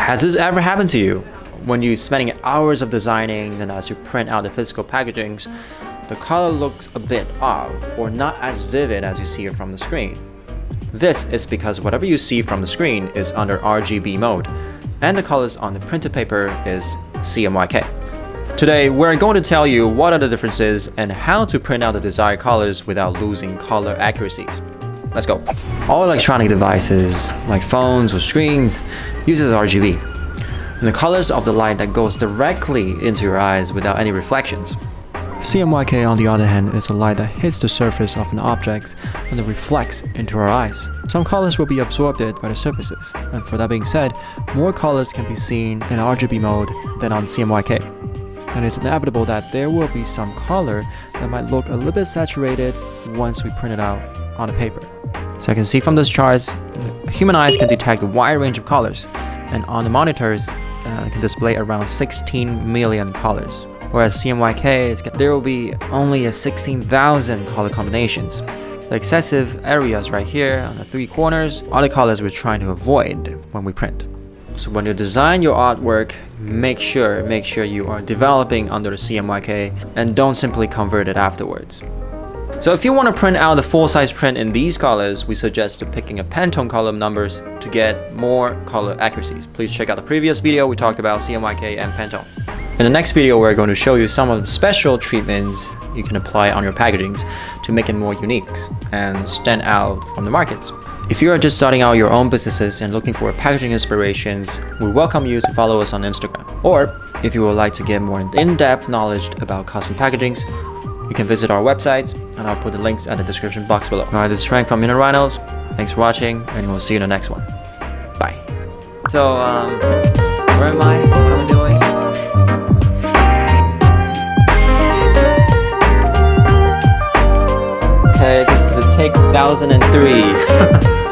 Has this ever happened to you? When you're spending hours of designing and as you print out the physical packagings, the color looks a bit off or not as vivid as you see it from the screen. This is because whatever you see from the screen is under RGB mode, and the colors on the printed paper is CMYK. Today, we're going to tell you what are the differences and how to print out the desired colors without losing color accuracies. Let's go. All electronic devices, like phones or screens, uses RGB. And the colors of the light that goes directly into your eyes without any reflections. CMYK on the other hand is a light that hits the surface of an object and then reflects into our eyes. Some colors will be absorbed by the surfaces, and for that being said, more colors can be seen in RGB mode than on CMYK. And it's inevitable that there will be some color that might look a little bit saturated once we print it out on the paper. So I can see from this chart, human eyes can detect a wide range of colors, and on the monitors, uh, can display around 16 million colors. Whereas CMYK, there will be only a 16,000 color combinations. The excessive areas right here on the three corners are the colors we're trying to avoid when we print. So when you design your artwork, make sure, make sure you are developing under the CMYK and don't simply convert it afterwards. So if you want to print out the full-size print in these colors, we suggest picking a Pantone column numbers to get more color accuracies. Please check out the previous video we talked about CMYK and Pantone. In the next video, we're going to show you some of the special treatments you can apply on your packagings to make it more unique and stand out from the market. If you are just starting out your own businesses and looking for packaging inspirations, we welcome you to follow us on Instagram. Or if you would like to get more in-depth knowledge about custom packagings, you can visit our websites, and I'll put the links at the description box below. Alright, this is Frank from Innorhinos. Thanks for watching, and we'll see you in the next one. Bye. So, um, where am I? 2003.